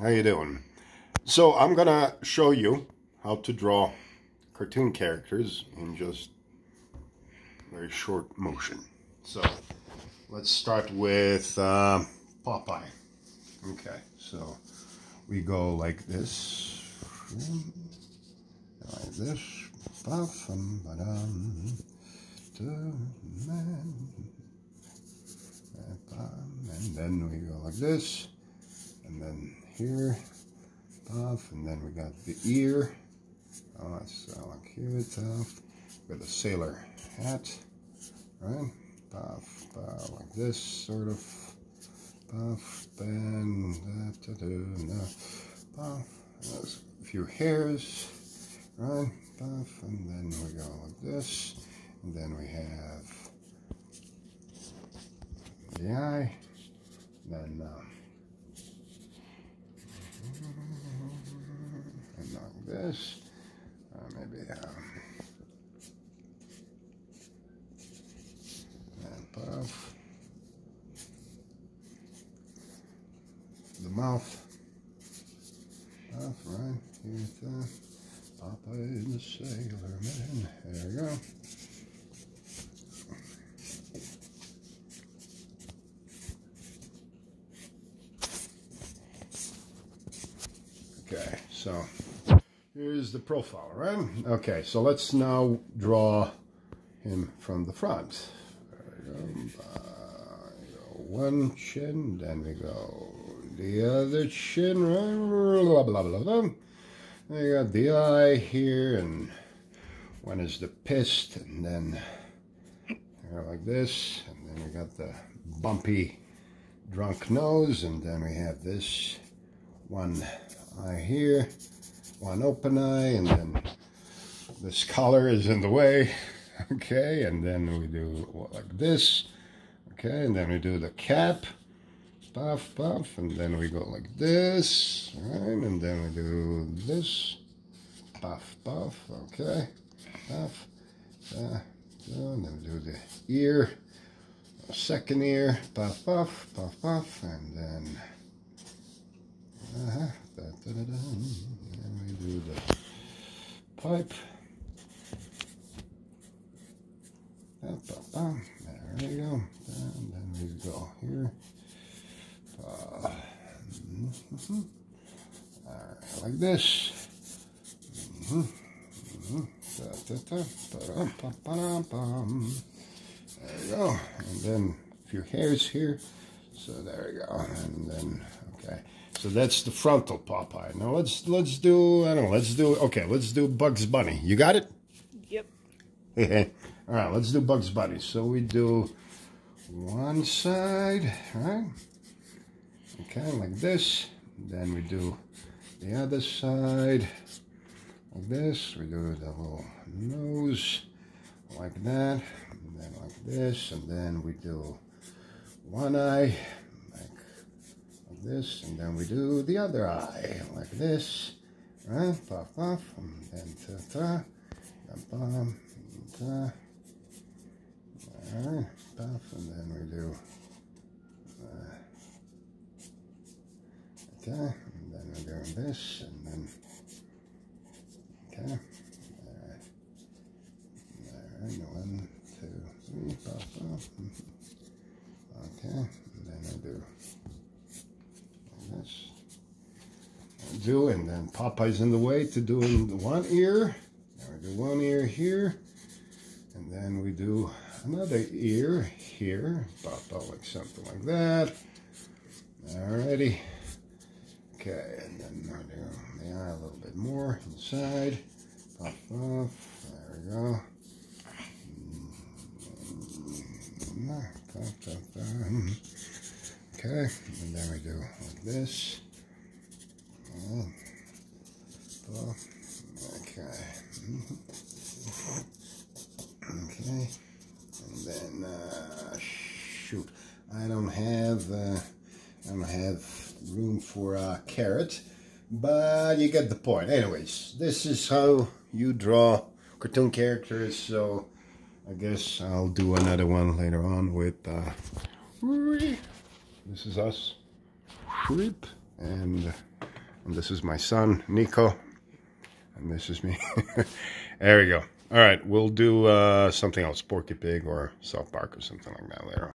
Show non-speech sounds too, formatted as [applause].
how you doing? So I'm gonna show you how to draw cartoon characters in just very short motion. So let's start with uh, Popeye. Okay, so we go like this, like this, puff, and then we go like this, and then here, puff, and then we got the ear. Oh, so like here, tough. With a sailor hat, right? Puff, puff, like this, sort of. Puff, bend, da, da, da, da. There's a few hairs, right? Puff, and then we go like this, and then we have the eye, then. Um, and like this. Uh, maybe um, puff the mouth. Puff right here's the Papa and the Sailor Man. There we go. Okay, so here's the profile, right? Okay, so let's now draw him from the front. One chin, then we go the other chin, right? Blah, blah, blah, blah. We got the eye here, and one is the pist, and then like this, and then we got the bumpy drunk nose, and then we have this one eye here, one open eye, and then this collar is in the way, [laughs] okay, and then we do like this, okay, and then we do the cap, puff, puff, and then we go like this, right, and then we do this, puff, puff, okay, puff, uh, and then we do the ear, second ear, puff, puff, puff, puff, and then, and we do the pipe, there we go, and then we go here, uh, like this. Mm -hmm. There we go. And then a few hairs here. So there we go. And then, okay. So that's the frontal Popeye. Now let's let's do, I don't know, let's do, okay, let's do Bugs Bunny. You got it? Yep. [laughs] All right, let's do Bugs Bunny. So we do one side, right? Okay, like this. Then we do the other side like this. We do the little nose like that, and then like this, and then we do one eye this, and then we do the other eye like this, right? Puff, puff, and then ta ta, bum, ta. All right, puff, and then we do. Uh, okay, and then we're doing this, and then Okay. Alright. Alright, one, two, three, pop, pop. Okay, and then I do this. I do, and then Popeye's in the way to doing one ear. Now we do one ear here, and then we do another ear here, pop out like something like that. Alrighty. Okay, and then I'll do the eye a little bit more inside. Pop off. There we go. Mm-hmm. Okay, and then we do like this. Okay. Okay. And then, uh, shoot, I don't have, uh, I don't have room for a carrot, but you get the point. Anyways, this is how you draw cartoon characters, so I guess I'll do another one later on with, uh, this is us, Shreep, And, and this is my son, Nico. And this is me. [laughs] there we go. All right, we'll do uh, something else, Porky Pig or South Park or something like that later.